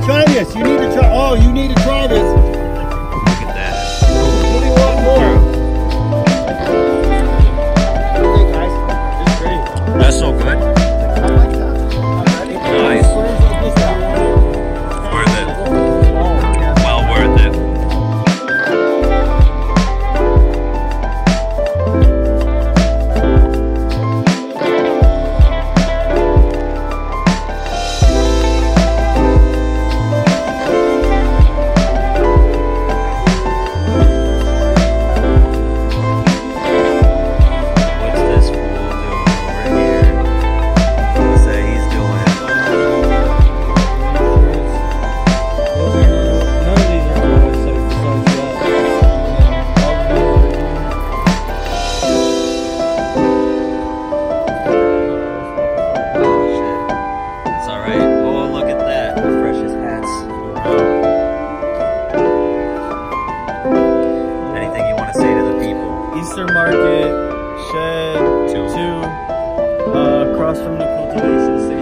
to try this. You need to try. Oh, you need to try Eastern Market, Shed 2, two uh, across from the cultivation station.